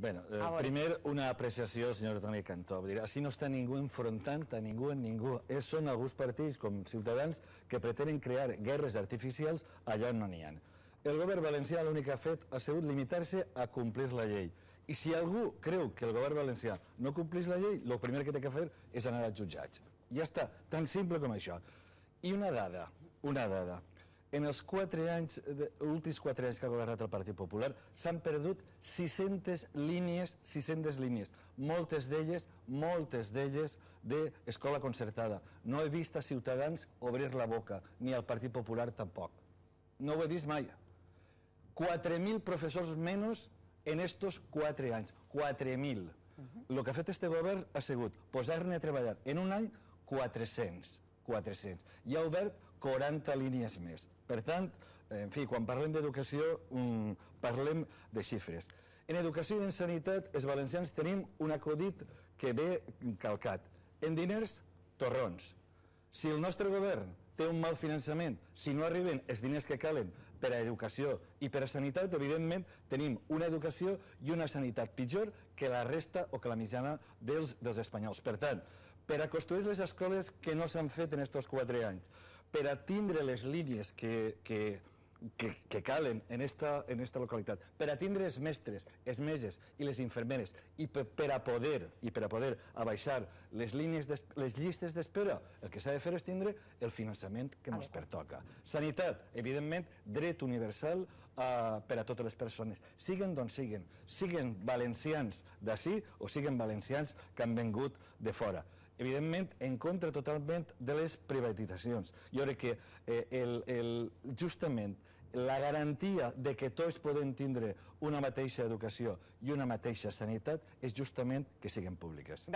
Bueno, eh, A veure. primer una apreciació senyor Toni Cantó. Dir, així no està ningú enfrontant a ningú en ningú. És, són alguns partits com Ciutadans que pretenen crear guerres artificials allà on no n'hi ha. El govern valencià l'únic que ha fet ha sigut limitar-se a complir la llei. I si algú creu que el govern valencià no complís la llei, el primer que té que fer és anar als jutjats. Ja està, tan simple com això. I una dada, una dada. En els quatre anys, de, últims quatre anys que ha governat el Partit Popular, s'han perdut 600 línies, 600 línies, moltes d'elles, moltes d'elles d'escola concertada. No he vist a Ciutadans obrir la boca, ni al Partit Popular tampoc. No ho he vist mai. 4.000 professors menys en estos 4 anys. 4.000. El que ha fet este govern ha sigut posar-ne a treballar en un any 400. 400. I ha obert 40 línies més. Per tant, en fi, quan parlem d'educació, parlem de xifres. En educació i en sanitat, els valencians tenim un acudit que ve calcat. En diners, torrons. Si el nostre govern té un mal finançament, si no arriben els diners que calen per a educació i per a sanitat, evidentment tenim una educació i una sanitat pitjor que la resta o que la mitjana dels, dels espanyols. Per tant, per a construir les escoles que no s'han fet en aquests quatre anys, per a tindre les línies que, que, que, que calen en esta, en esta localitat, per a tindre els mestres, els meses i les infermeres i per, per a poder i per a poder abaixar les línies des, les llistes d'espera, el que s'ha de fer és tindre el finançament que ens pertoca. Sanitat, evidentment, dret universal uh, per a totes les persones, siguen d'on siguen, siguen valencians d'ací o siguen valencians que han vengut de fora evidentment, en contra totalment de les privatitzacions. Jo crec que eh, el, el, justament la garantia de que tots podem tindre una mateixa educació i una mateixa sanitat és justament que siguin públiques.